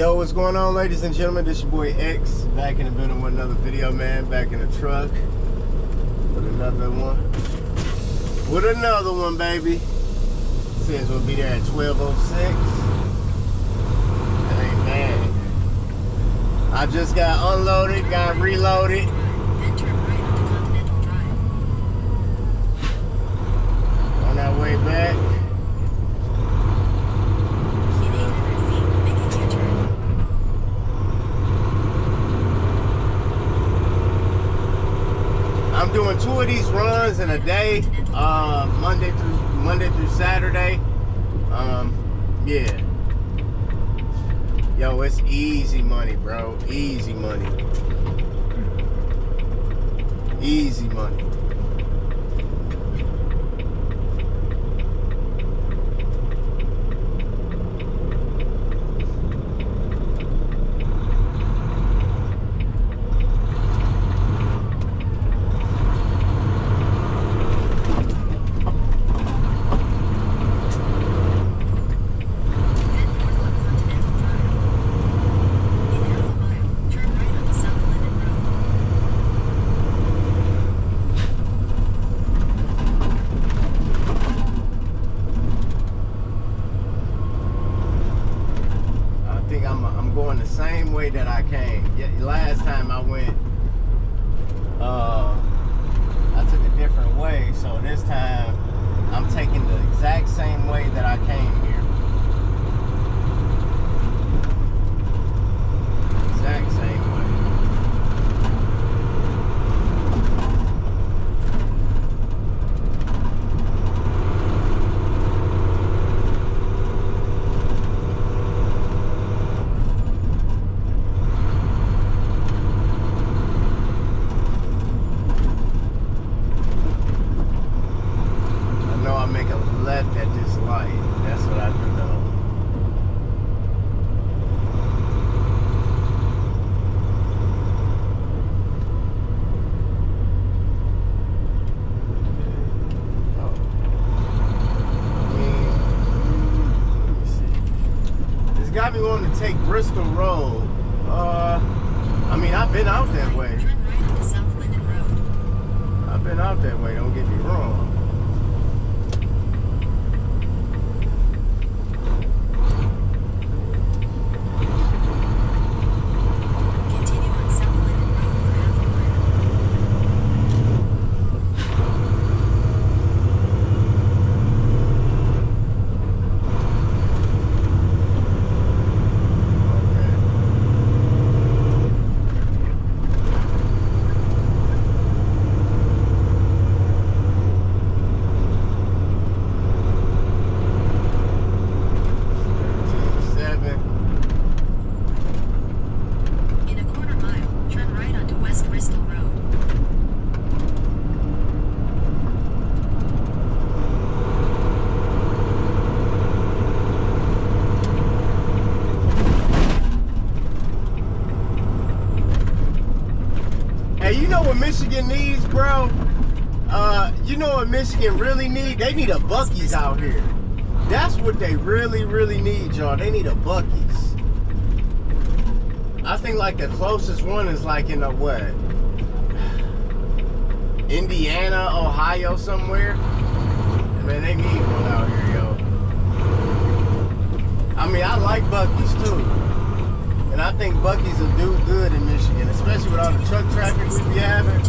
Yo, what's going on, ladies and gentlemen? This your boy X, back in the building with another video, man. Back in the truck with another one. With another one, baby. Says we'll be there at 1206. That ain't bad. I just got unloaded, got reloaded. On our way back. In 800 feet, make a U-turn. Doing two of these runs in a day, uh, Monday through Monday through Saturday. Um, yeah. Yo, it's easy money, bro. Easy money. Easy money. Head north on Continental Drive. In half a mile, turn right onto South Linden Road. I think I'm I'm going the same way that I came. Yeah, last time I went, uh, I took a different way. So this time, I'm taking the exact same way that I came here. Exact same way. I know I make a left at this light. That's what I do know. Oh. I mean, let me see. It's got me wanting to take Bristol Road. Uh, I mean, I've been out that way. Turn right onto South Linden Road. I've been out that way, don't get me wrong. Continue on South Linden Road for half a mile. Okay. Seven. In a quarter mile, turn right onto West Bristol Road. Hey, you know what Michigan needs, bro? Uh, you know what Michigan really need? A Buc-ee's out here. That's what they really, really need, y'all. They need a Buc-ee's. I think like the closest one is like in a what? Indiana, Ohio, somewhere. Man, they need one out here, yo. I mean, I like Buc-ee's too. And I think Buc-ee's will do good in Michigan, especially with all the truck traffic we be having.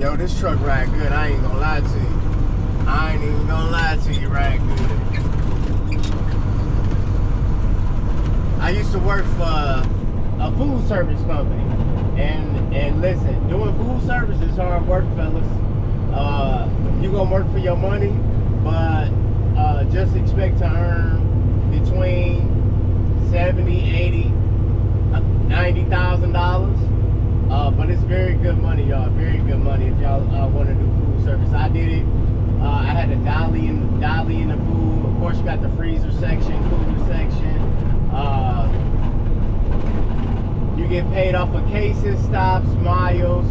Yo, this truck ride good. I ain't gonna lie to you. I ain't even gonna lie to you, ride good. I used to work for a food service company, and and listen, doing food service is hard work, fellas. Uh, you gonna work for your money, but uh, just expect to earn between 70, 80, uh, 90,000 dollars. Uh, but it's very good money, y'all. Very good money if y'all uh, want to do food service. I did it. Uh, I had a dolly in the dolly in the food. Of course, you got the freezer section, cooler section. Uh, you get paid off of cases, stops, miles,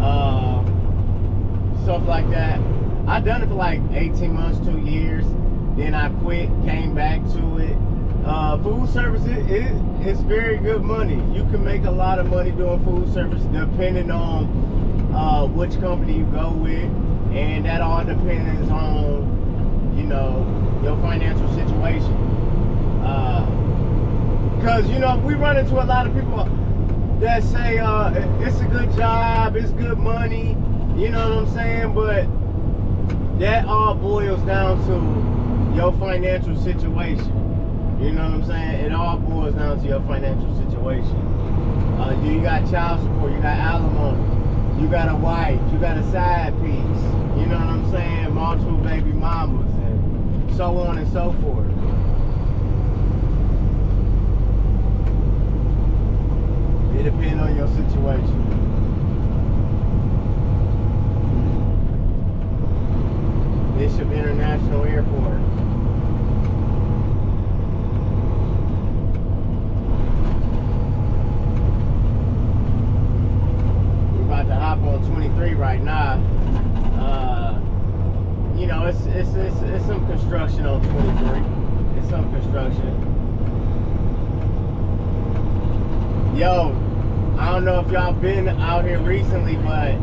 uh, stuff like that. I done it for like 18 months, two years. Then I quit, came back to it. Uh, food service, it, it it's very good money. You can make a lot of money doing food service depending on uh, which company you go with. And that all depends on, you know, your financial situation. Because, you know, we run into a lot of people that say uh, it's a good job, it's good money, you know what I'm saying? But that all boils down to your financial situation. You know what I'm saying? It all boils down to your financial situation. Uh, do you got child support? You got alimony? You got a wife? You got a side piece? You know what I'm saying? Multiple baby mamas and so on and so forth. It depends on your situation. Bishop International Airport. 3 right now. Uh, you know, it's, it's, it's, it's some construction on 23. It's some construction. Yo, I don't know if y'all been out here recently, but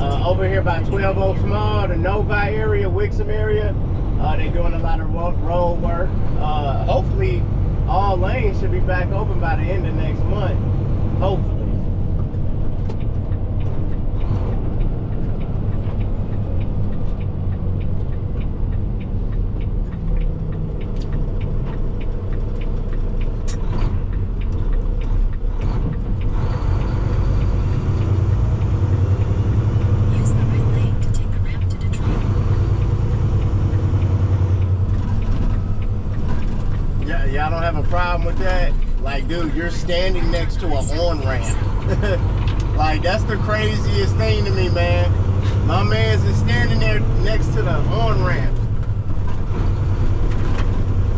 uh, over here by 12 Oaks Mall, the Novi area, Wixom area, uh, they're doing a lot of road work. Uh, hopefully, all lanes should be back open by the end of next month. Hopefully. Problem with that? Like, dude, you're standing next to an on ramp. like, that's the craziest thing to me, man. My man's is standing there next to the on ramp.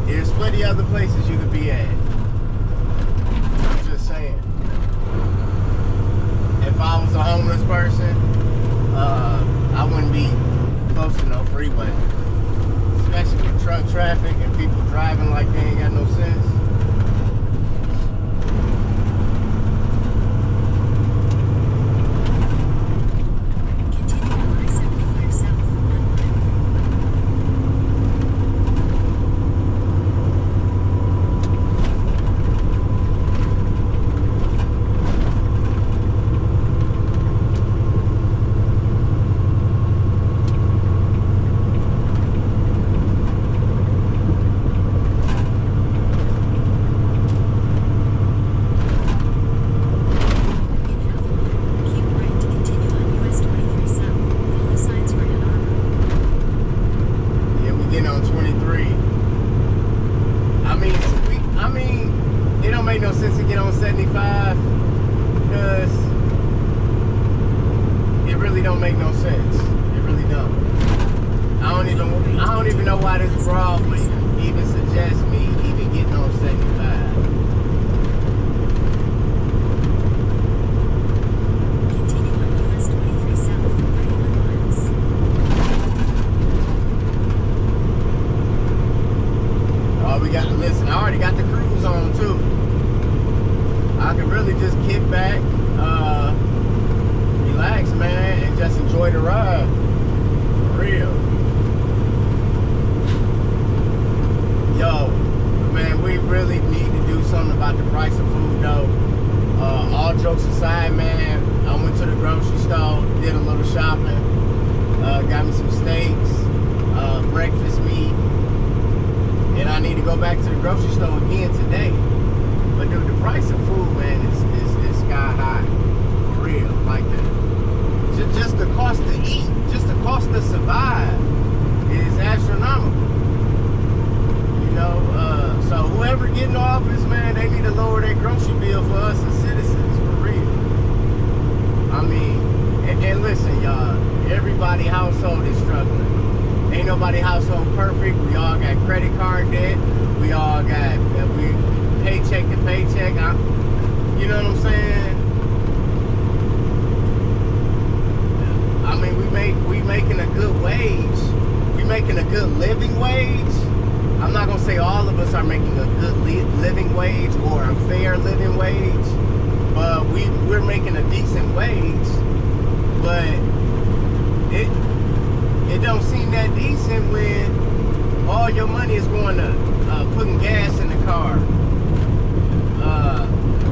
There's plenty other places you could be at. I'm just saying. If I was a homeless person, uh, I wouldn't be close to no freeway especially with truck traffic and people driving like they ain't got no sense. The cost to eat, just the cost to survive is astronomical. You know, uh, so whoever getting office, man, they need to lower their grocery bill for us as citizens, for real. I mean, and, and listen, y'all, everybody household is struggling. ain't nobody household perfect. We all got credit card debt. We all got uh, we paycheck to paycheck. I, you know what I'm saying? I mean, we make we making a good wage. We making a good living wage. I'm not gonna say all of us are making a good li- living wage or a fair living wage, but we we're making a decent wage. But it it don't seem that decent when all your money is going to uh, putting gas in the car, uh,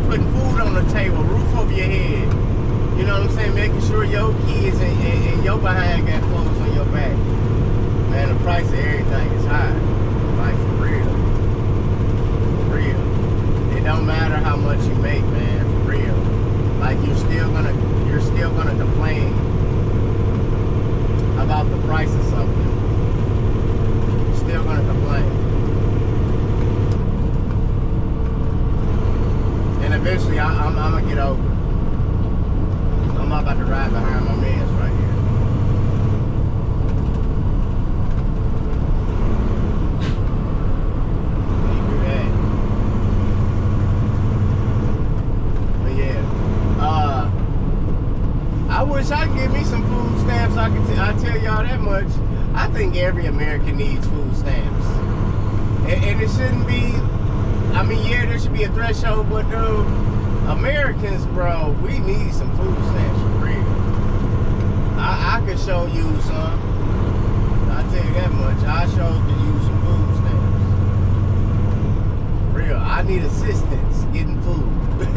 putting food on the table, roof over your head. You know what I'm saying? Making sure your kids and, and, and your behind got clothes on your back. Man, the price of everything is high. Like for real. For real. It don't matter how much you make, man, for real. Like you're still gonna you're still gonna complain about the price of something. You're still gonna complain. And eventually I, I'm, I'm gonna get over it. I'm not about to ride behind my mans right here. Uh, I wish I could give me some food stamps. I can T- I tell y'all that much. I think every American needs food stamps, and, and it shouldn't be. I mean, yeah, there should be a threshold, but dude, Americans, bro, we need some food stamps for real. I, I could show you some. I tell you that much. I show you some food stamps. Real. I need assistance getting food.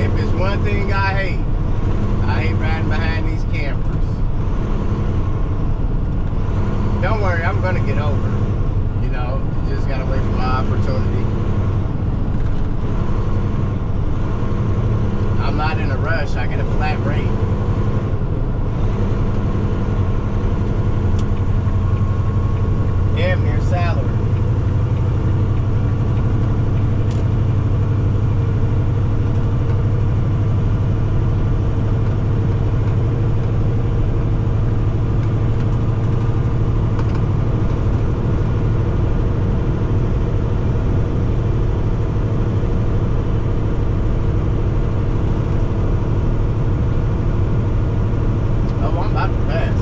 if it's one thing I hate, I hate riding behind these campers. Don't worry, I'm gonna get over. it. You know, you just gotta wait for my opportunity. I'm not in a rush. I get a flat rate. Damn near salary. Oh, I'm about to pass.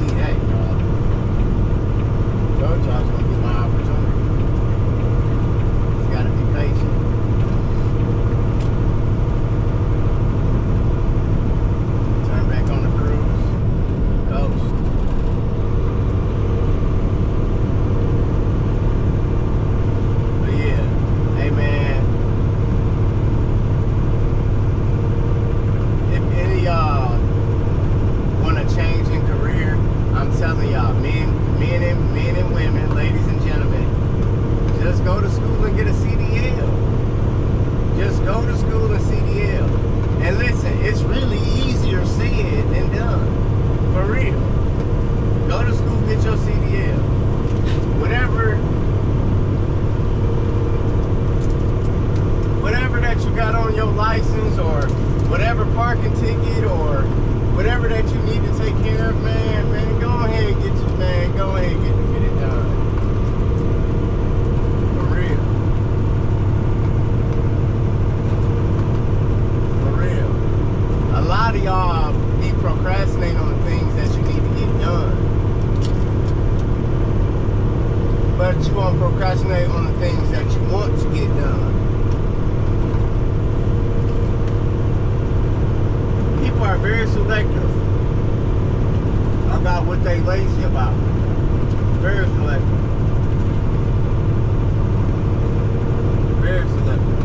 Leave that, y'all. Told y'all I was gonna get my opportunity. Just gotta be patient. Turn back on the cruise. Coast. But yeah, hey man. If any of y'all want to change in career, I'm telling y'all, men, men and men and women, ladies and gentlemen, just go to school and get a CDL. Just go to school and CDL. And listen, it's really easier said than done. For real. Go to school, get your CDL. Whatever whatever that you got on your license or whatever parking ticket or whatever that you need to take care of, man, man, go ahead and get your man, go ahead and get, get it done. For real. For real. A lot of y'all be procrastinating on the things that you need to get done. But you won't procrastinate on the things that you want to get done. people are very selective about what they lazy about. Very selective. Very selective.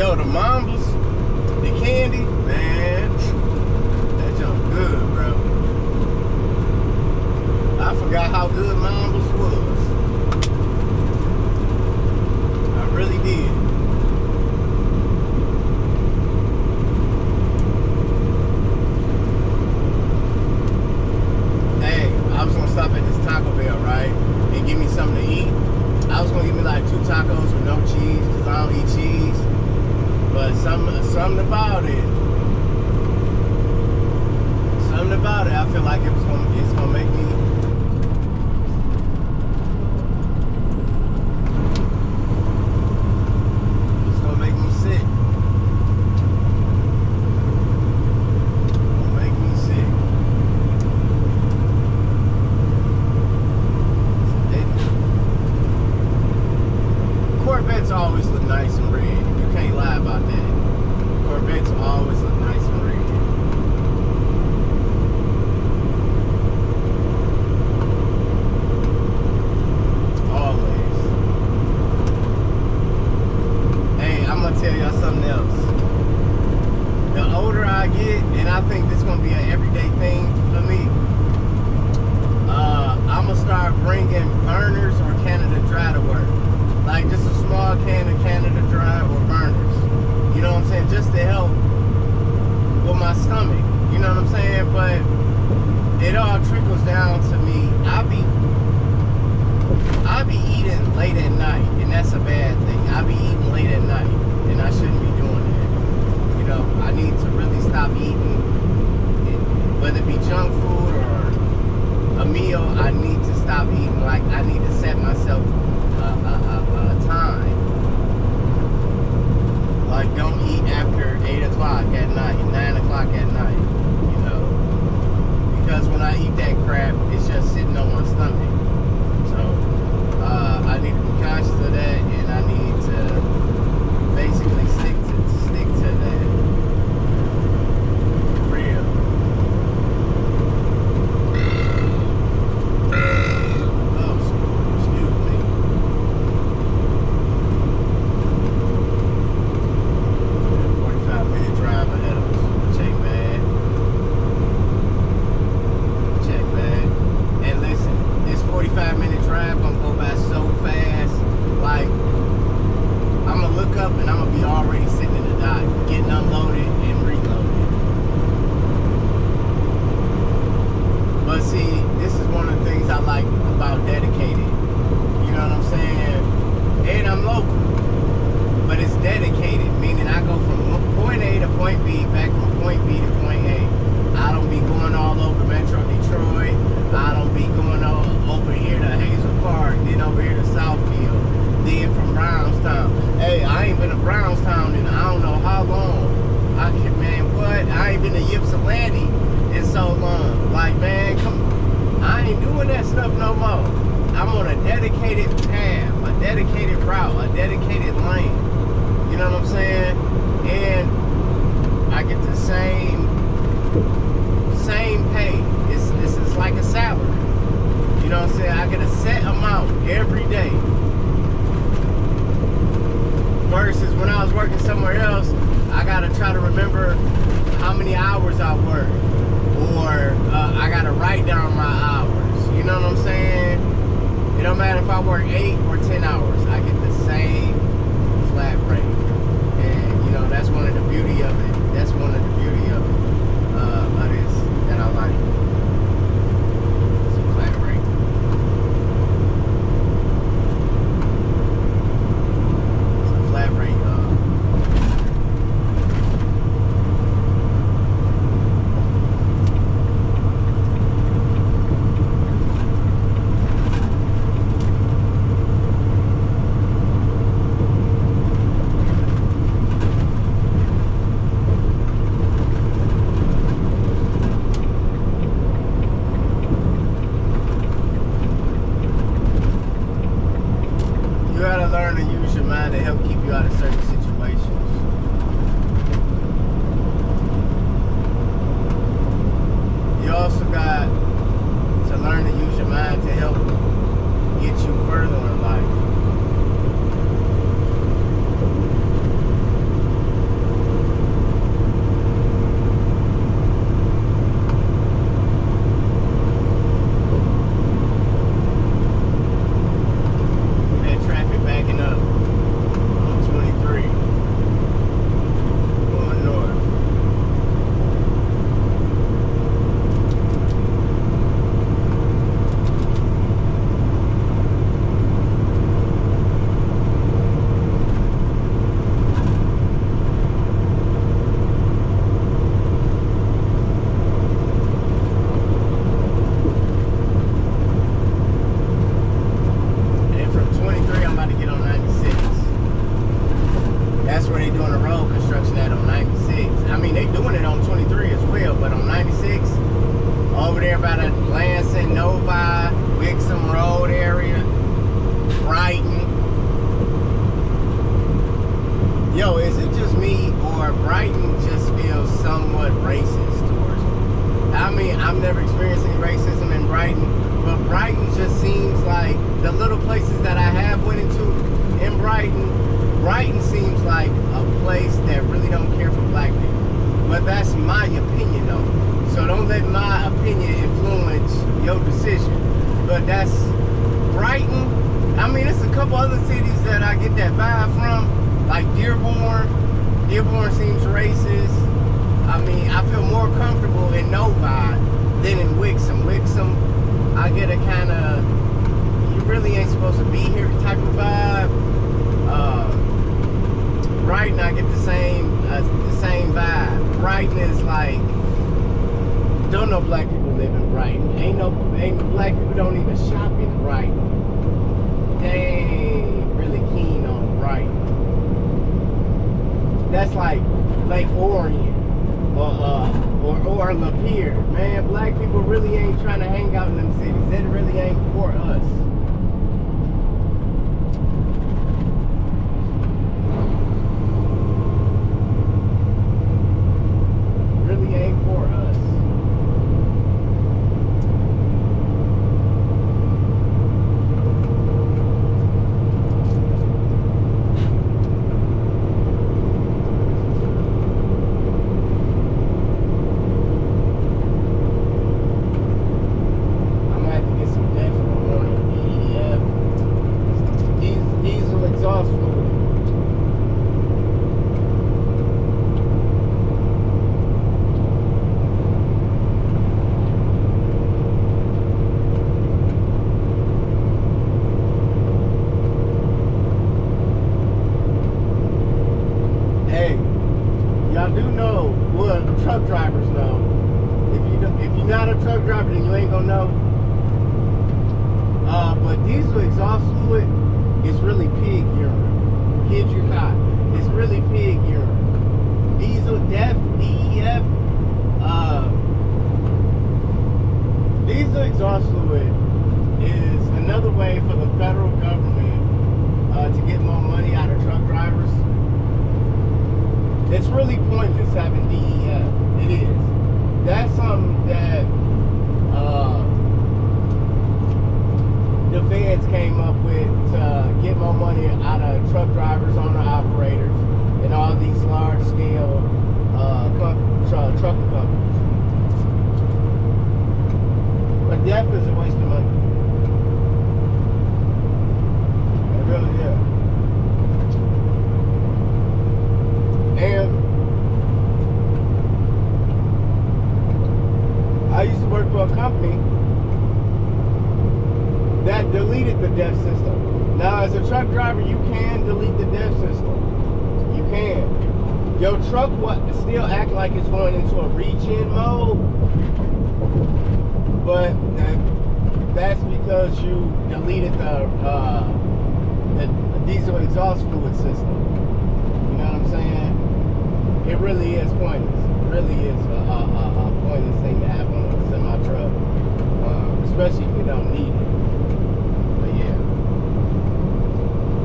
Yo, the Mambas, the candy, man, that junk good, bro. I forgot how good Mambas was. I really did. gonna give me like two tacos with no cheese because I don't eat cheese. But some something about it, something about it, I feel like it was gonna it's gonna make me. It's gonna make me sick. Gonna make me sick. It- Corvettes always look nice and red. You can't lie about that. Corvettes always look nice and red. Always. Hey, I'm gonna tell y'all something else. The older I get, and I think this gonna be an everyday thing for me. Uh, I'm gonna start bringing Vernors or Canada Dry to work. Like just a small can of Canada Dry or Vernors. You know what I'm saying? Just to help with my stomach. You know what I'm saying? But it all trickles down to me. I be I be eating late at night, and that's a bad thing. I be eating late at night, and I shouldn't be doing that. You know, I need to really stop eating, whether it be junk food or a meal. I need to stop eating. Like I need to set myself a, a, a, a time. Like don't eat after eight o'clock at night, nine o'clock at night. You know, because when I eat that crap, it's just sitting on my stomach. So uh, I need to be conscious of that, and I need to basically stick to stick to that. Real. Oh, excuse me. Forty-five minute drive ahead of us. Check bad. Check bad. And listen, this 45 minute drive gonna go by so fast. Like, I'm gonna look up and I'm gonna be already sitting in the dock, getting unloaded and reloaded. But see, this is one of the things I like about dedicated. You know what I'm saying? And I'm local. But it's dedicated, meaning I go from point A to back from point B to point A. I don't be going all over Metro Detroit. I don't be going all over here to Hazel Park, then over here to Southfield, then from Brownstown. Hey, I ain't been to Brownstown in I don't know how long. I can, man, what? I ain't been to Ypsilanti in so long. Like, man, come, I ain't doing that stuff no more. I'm on a dedicated path, a dedicated route, a dedicated lane. You know what I'm saying? And I get the same same pay. It's, it's, it's like a salary. You know what I'm saying? I get a set amount every day. Versus when I was working somewhere else, I gotta try to remember how many hours I work. Or uh, I gotta write down my hours. You know what I'm saying? It don't matter if I work eight or ten hours, But that's my opinion though. So don't let my opinion influence your decision. But that's Brighton. I mean, it's a couple other cities that I get that vibe from, like Dearborn. Dearborn seems racist. I mean, I feel more comfortable in Novi than in Wixom. Wixom, I get a kind of, you really ain't supposed to be here type of vibe. Uh, right now, I get the same, uh, the same vibe. Brighton is like, don't know black people live in Brighton. Ain't no, ain't black people don't even shop in Brighton. They ain't really keen on Brighton. That's like Lake Orion or uh, or or Lapeer. Man, black people really ain't trying to hang out in them cities. That really ain't for us. Really ain't for us. I'm gonna have to get some definite warning. DEF. Diesel, diesel exhaust fluid. Hey, y'all do know, well, truck drivers know. If you don't- if you're not a truck driver, then you ain't gonna know. Uh, but diesel exhaust fluid is really pig urine. Kid you not, it's really pig urine. Diesel DEF, DEF, uh, diesel exhaust fluid is another way for the federal government uh, to get more money out of truck drivers. It's really pointless having DEF. It is. That's something that uh, the feds came up with to get more money out of truck drivers, owner operators, and all these large scale uh, com- tr- trucking companies. But DEF is a waste of money. It really is. And I used to work for a company that deleted the DEF system. Now, as a truck driver, you can delete the DEF system. You can. Your truck will still act like it's going into a regen mode, but because you deleted the, uh, the diesel exhaust fluid system. You know what I'm saying? It really is pointless. It really is a, a, a, pointless thing to have on a semi truck, uh, especially if you don't need it. But yeah,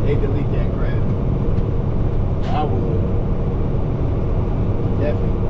they delete that crap. I would definitely.